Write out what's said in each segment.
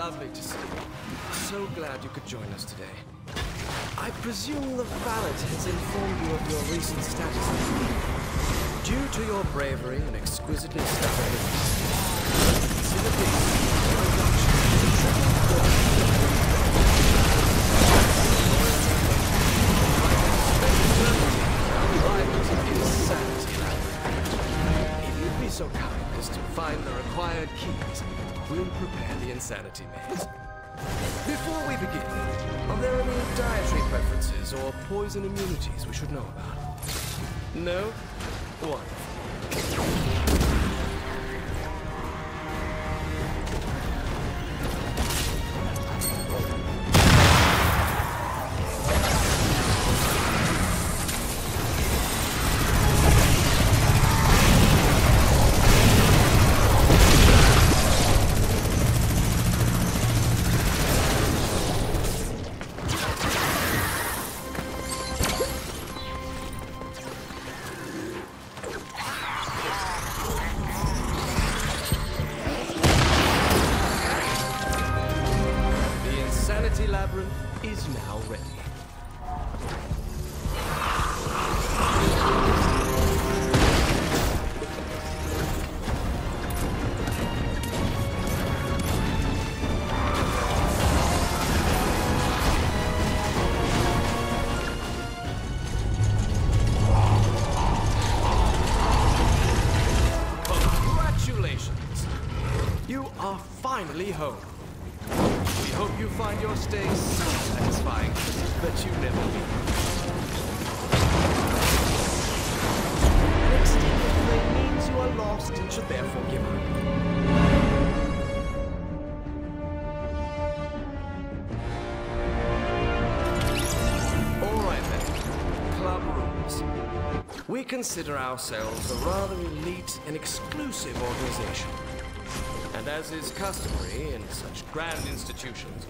Lovely to see you. So glad you could join us today. I presume the valet has informed you of your recent status. Due to your bravery and exquisitely stubbornness, consider this or poison immunities we should know about? No? Wonderful. Consider ourselves a rather elite and exclusive organization. And as is customary in such grand institutions,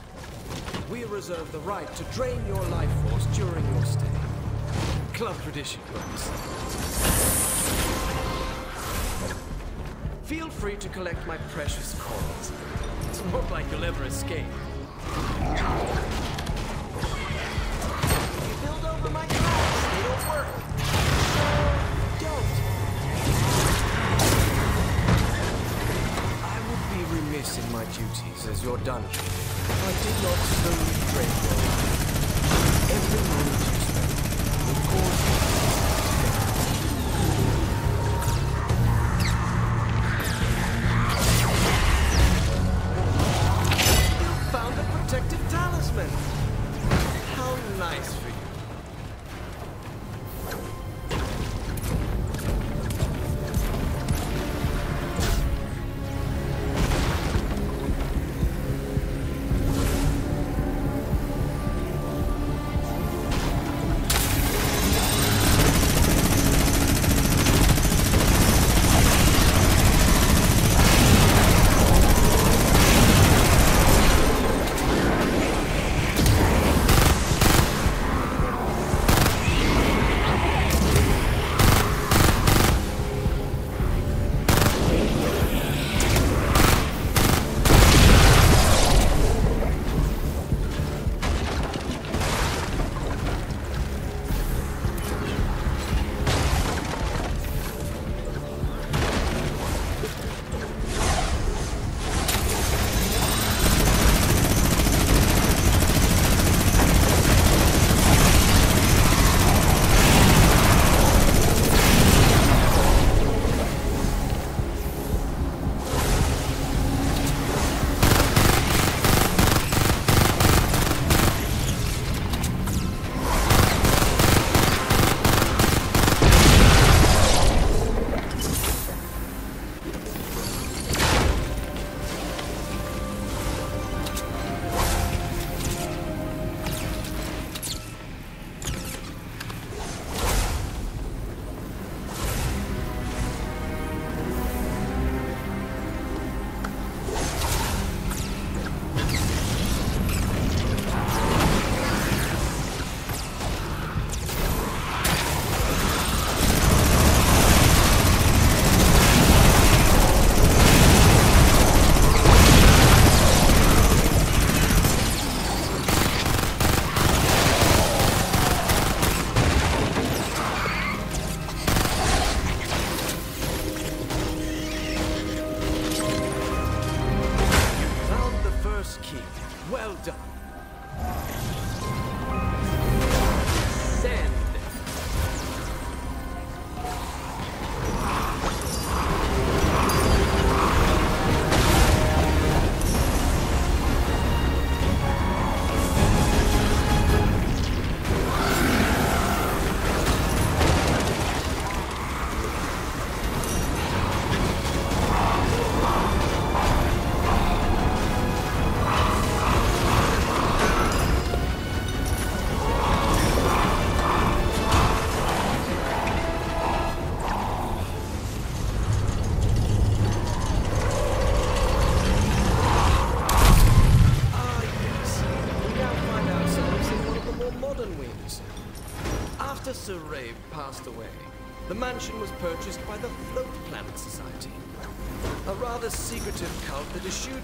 we reserve the right to drain your life force during your stay. Club tradition goes. Feel free to collect my precious coins. It's not like you'll ever escape. As your dungeon I did not drain your life.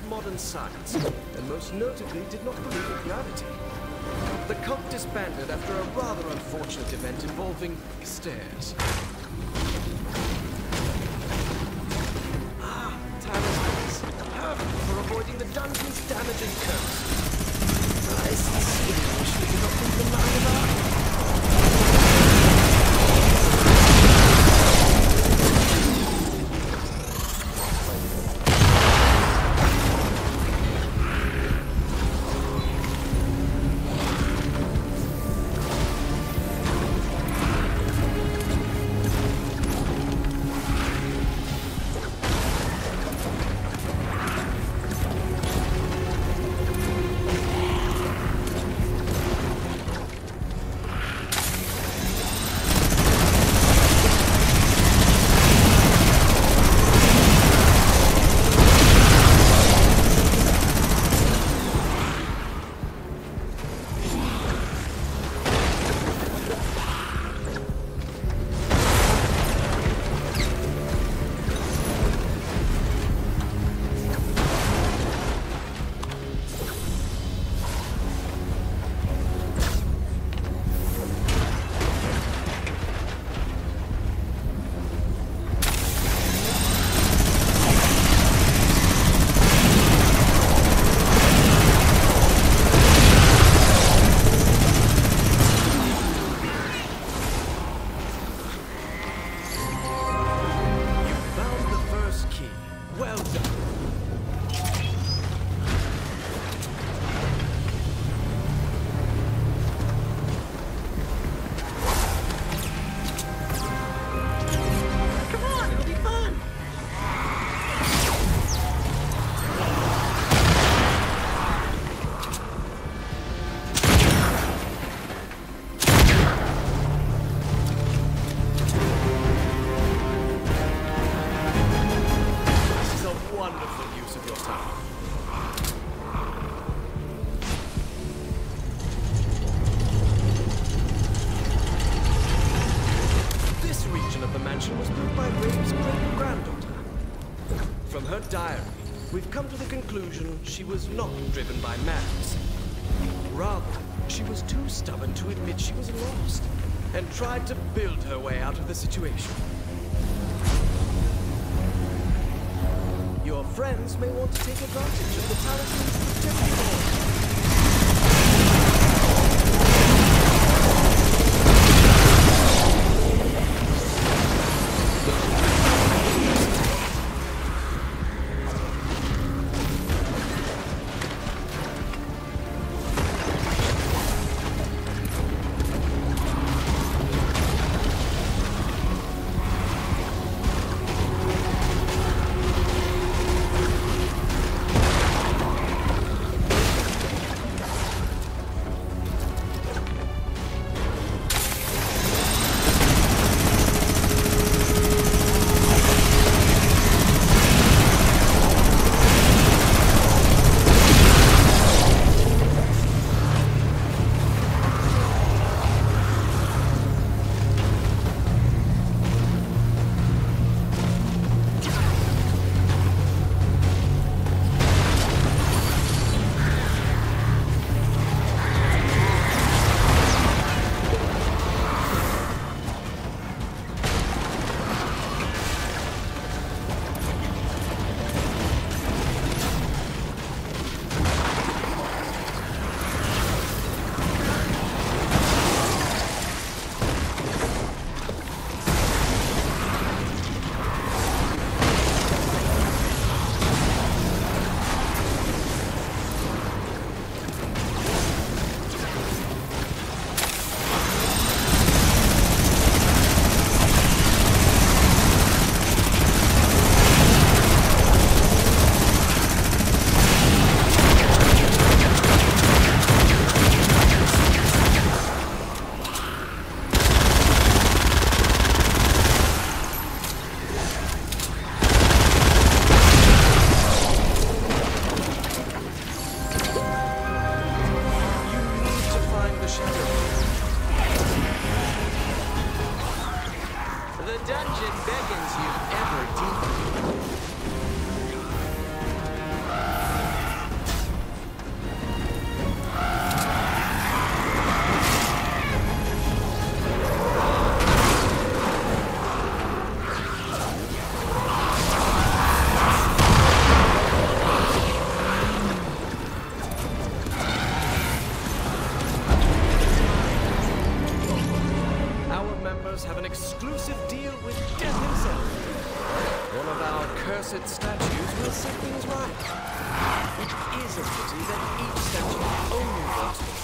Modern science, and most notably did not believe in gravity. The cult disbanded after a rather unfortunate event involving stairs. Her diary, we've come to the conclusion she was not driven by madness. Rather, she was too stubborn to admit she was lost and tried to build her way out of the situation. Your friends may want to take advantage of the talisman's protective Have an exclusive deal with Death himself. One of our cursed statues will set things right. It is a pity that each statue only works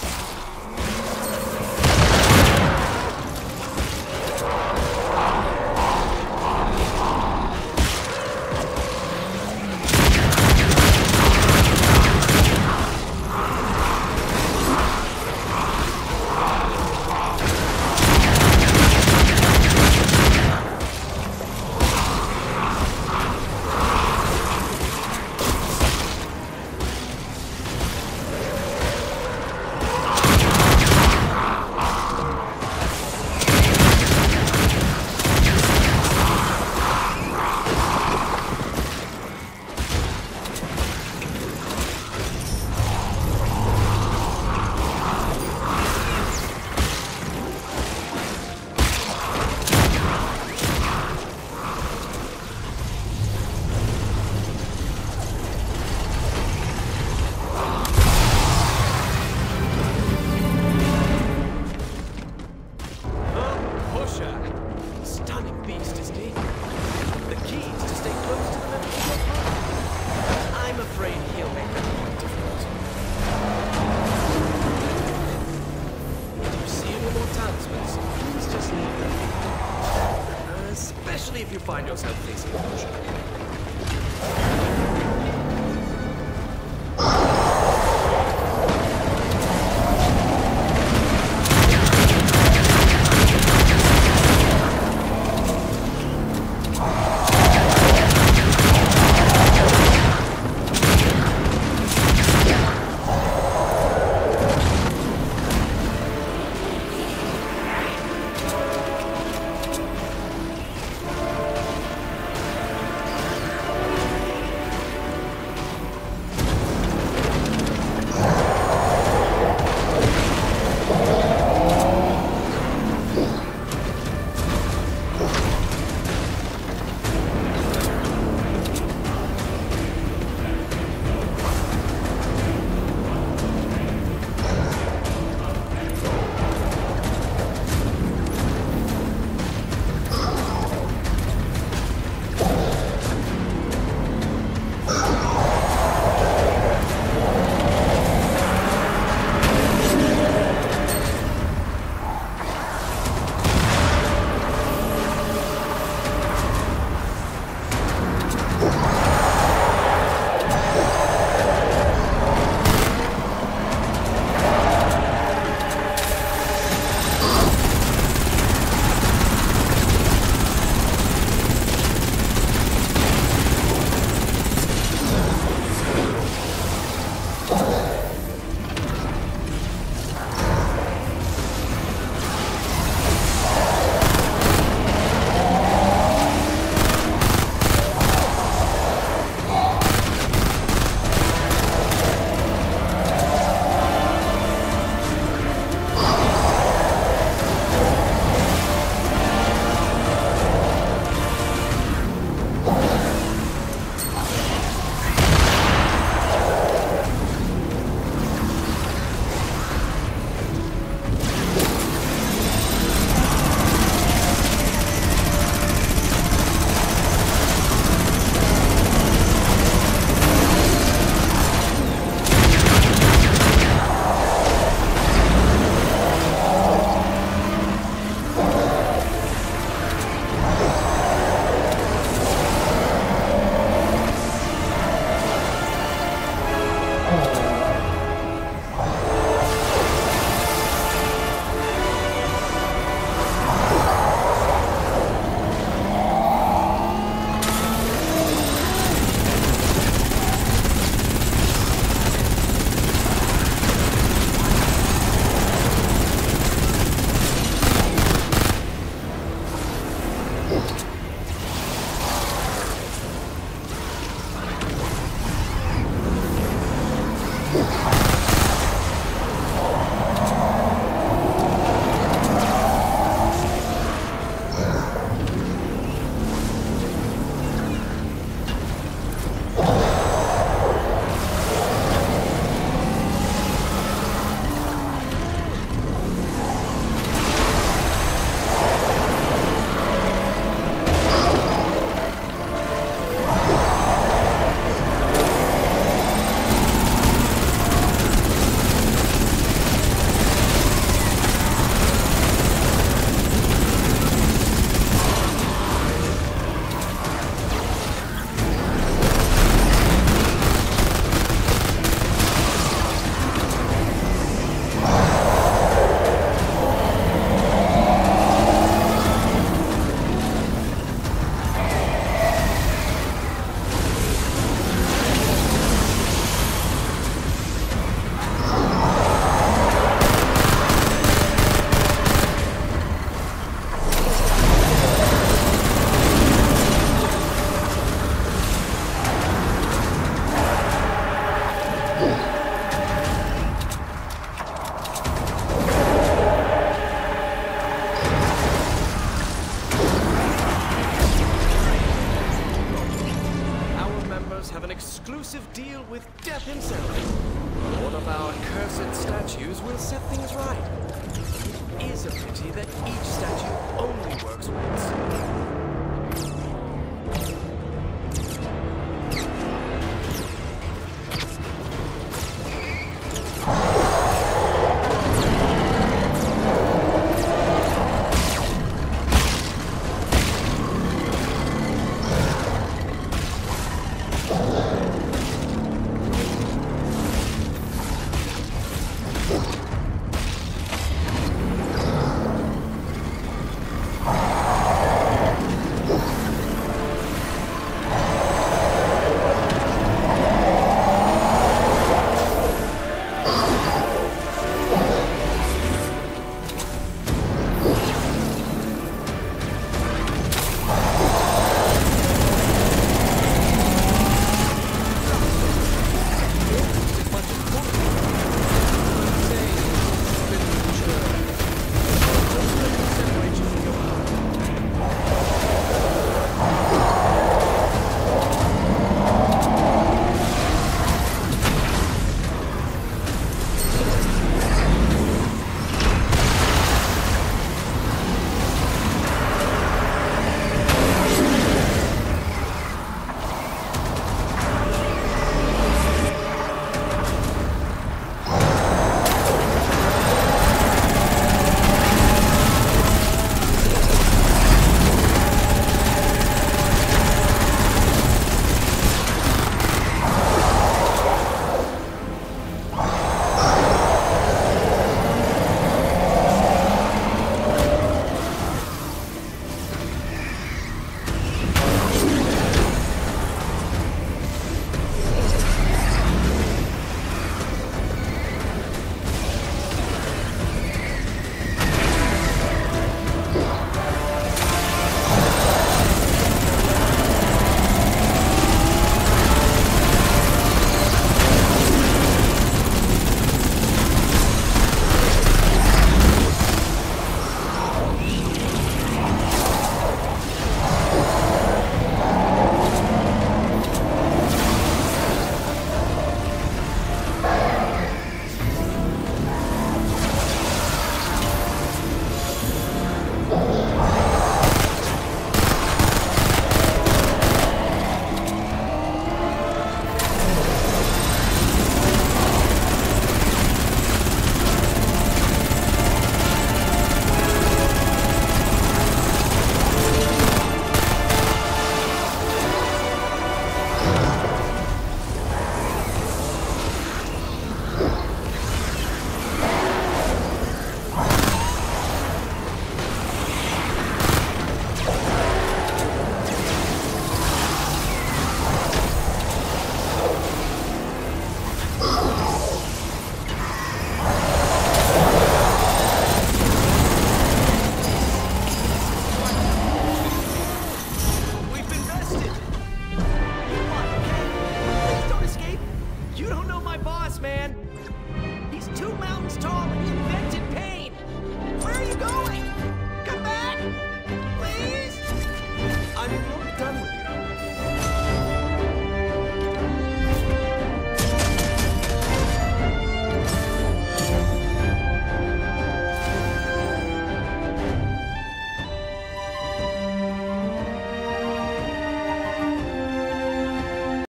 find yourself facing the